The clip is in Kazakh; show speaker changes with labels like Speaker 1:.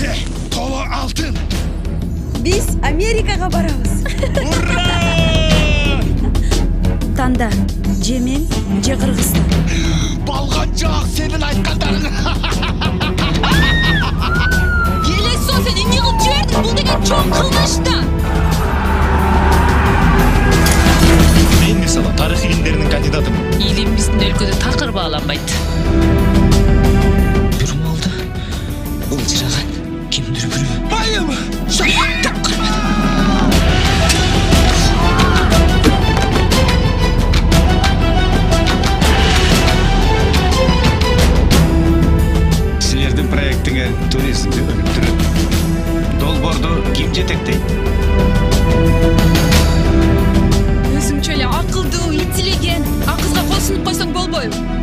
Speaker 1: береке толы алтын
Speaker 2: біз америкаға барамыз ура Танда, же мен же қырғызстан
Speaker 1: болған жоқ сенің айтқандарың
Speaker 2: елессо сен не қылып жібердің бұл деген чоң қылмыш та
Speaker 3: мен мысалы тарих илимдеринин кандидатымын
Speaker 4: илим биздин өлкөдө такыр бааланбайт
Speaker 1: Успеваем! Все, так,
Speaker 5: силердин проектиңе туризмди өнүктүрөт долбоорду ким жетектейт
Speaker 2: өзүңчө эле акылдуу интеллигент акызга кол сунуп койсоң болбойбу